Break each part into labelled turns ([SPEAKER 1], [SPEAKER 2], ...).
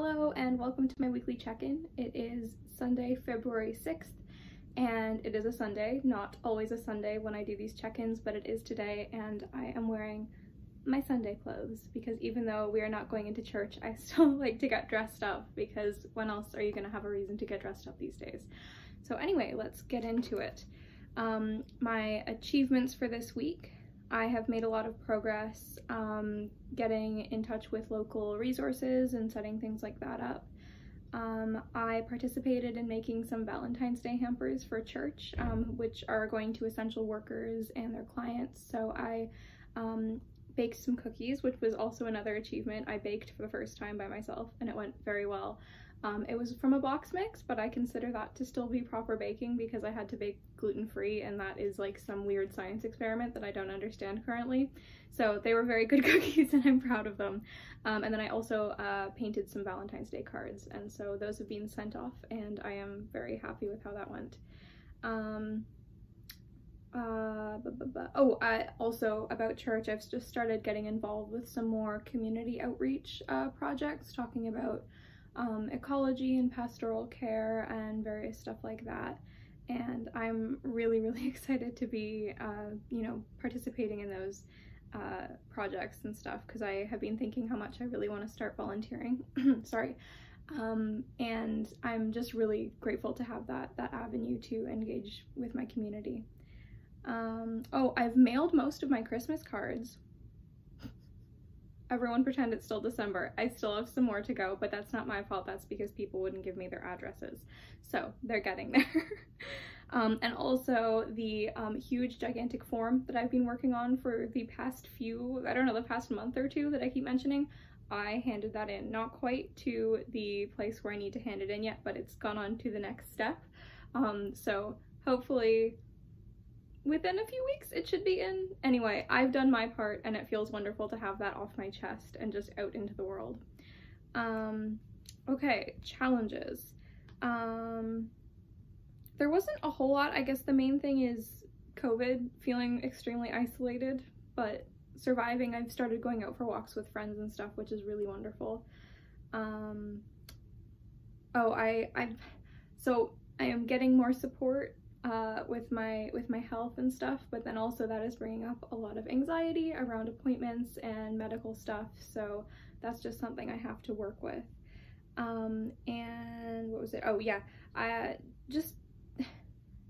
[SPEAKER 1] Hello and welcome to my weekly check-in. It is Sunday, February 6th and it is a Sunday, not always a Sunday when I do these check-ins, but it is today and I am wearing my Sunday clothes because even though we are not going into church, I still like to get dressed up because when else are you going to have a reason to get dressed up these days? So anyway, let's get into it. Um, my achievements for this week. I have made a lot of progress um, getting in touch with local resources and setting things like that up. Um, I participated in making some Valentine's Day hampers for church, um, which are going to essential workers and their clients. So I um, baked some cookies, which was also another achievement. I baked for the first time by myself and it went very well. Um, it was from a box mix, but I consider that to still be proper baking because I had to bake gluten-free and that is like some weird science experiment that I don't understand currently. So they were very good cookies and I'm proud of them. Um, and then I also uh, painted some Valentine's Day cards and so those have been sent off and I am very happy with how that went. Um, uh, oh, also about church, I've just started getting involved with some more community outreach uh, projects talking about um, ecology and pastoral care and various stuff like that. And I'm really, really excited to be, uh, you know, participating in those uh, projects and stuff because I have been thinking how much I really want to start volunteering. Sorry. Um, and I'm just really grateful to have that that avenue to engage with my community. Um, oh, I've mailed most of my Christmas cards. Everyone pretend it's still December. I still have some more to go, but that's not my fault. That's because people wouldn't give me their addresses. So they're getting there. um, and also the um, huge gigantic form that I've been working on for the past few, I don't know, the past month or two that I keep mentioning. I handed that in, not quite to the place where I need to hand it in yet, but it's gone on to the next step. Um, so hopefully within a few weeks it should be in. Anyway, I've done my part and it feels wonderful to have that off my chest and just out into the world. Um, okay, challenges. Um, there wasn't a whole lot. I guess the main thing is COVID, feeling extremely isolated, but surviving. I've started going out for walks with friends and stuff, which is really wonderful. Um, oh, I, I've, so I am getting more support uh, with my with my health and stuff but then also that is bringing up a lot of anxiety around appointments and medical stuff so that's just something I have to work with. Um, and what was it? Oh yeah I just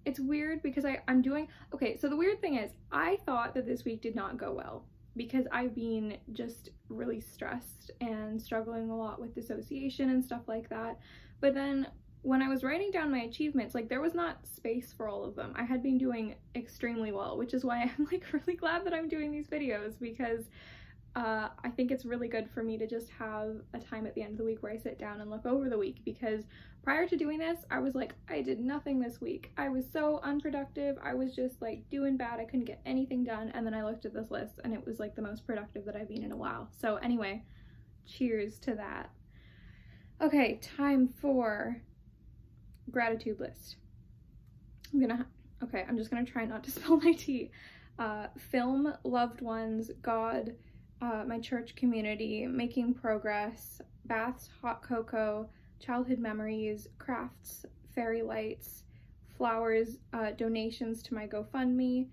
[SPEAKER 1] it's weird because I, I'm doing okay so the weird thing is I thought that this week did not go well because I've been just really stressed and struggling a lot with dissociation and stuff like that but then when I was writing down my achievements, like there was not space for all of them. I had been doing extremely well, which is why I'm like really glad that I'm doing these videos because uh, I think it's really good for me to just have a time at the end of the week where I sit down and look over the week because prior to doing this, I was like, I did nothing this week. I was so unproductive. I was just like doing bad. I couldn't get anything done. And then I looked at this list and it was like the most productive that I've been in a while. So anyway, cheers to that. Okay, time for gratitude list. I'm gonna, okay, I'm just gonna try not to spill my tea. Uh, film, loved ones, God, uh, my church community, making progress, baths, hot cocoa, childhood memories, crafts, fairy lights, flowers, uh, donations to my GoFundMe,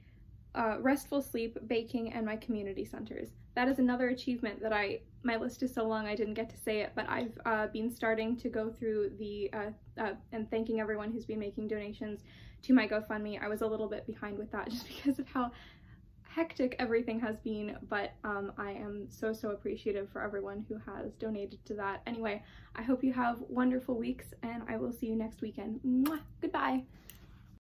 [SPEAKER 1] uh, restful sleep, baking, and my community centers. That is another achievement that I, my list is so long I didn't get to say it, but I've uh, been starting to go through the, uh, uh, and thanking everyone who's been making donations to my GoFundMe. I was a little bit behind with that just because of how hectic everything has been, but um, I am so, so appreciative for everyone who has donated to that. Anyway, I hope you have wonderful weeks and I will see you next weekend. Mwah! Goodbye!